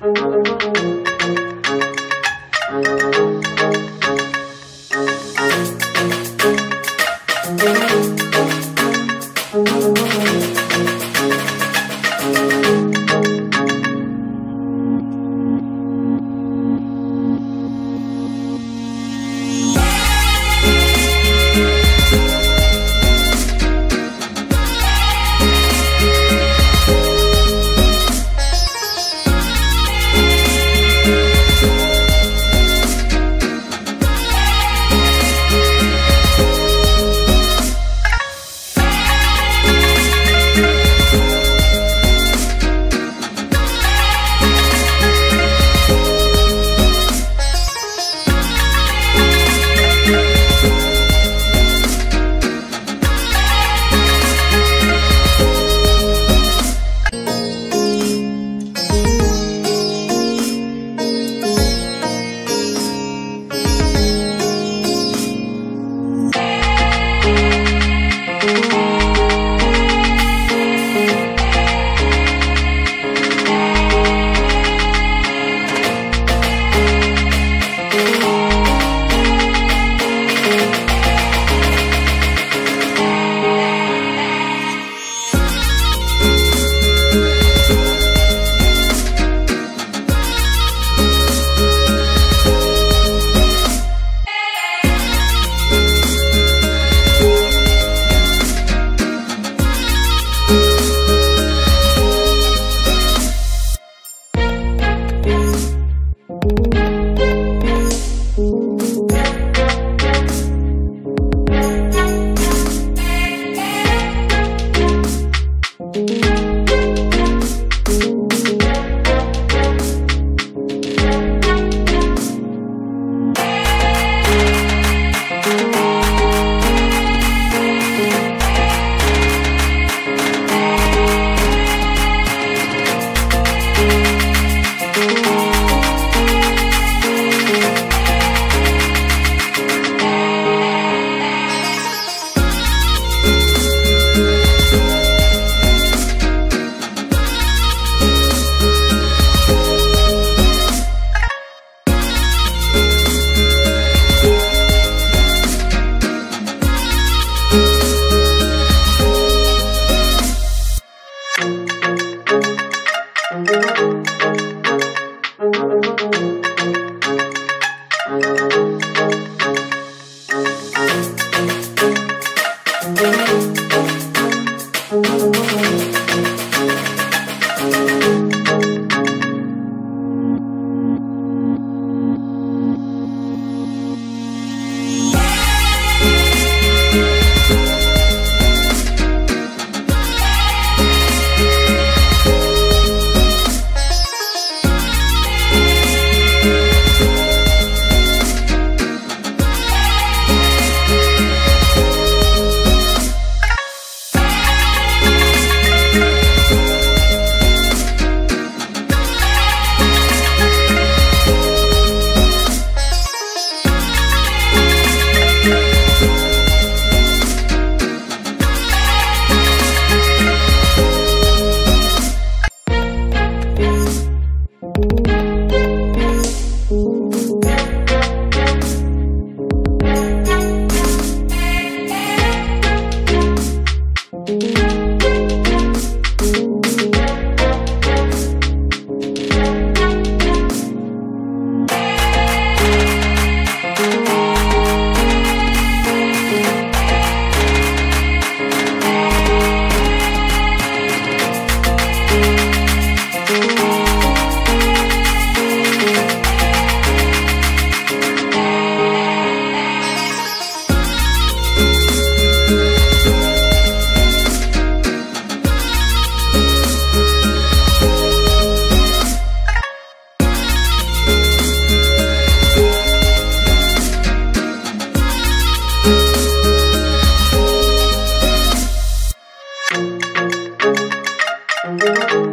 Müzik Müzik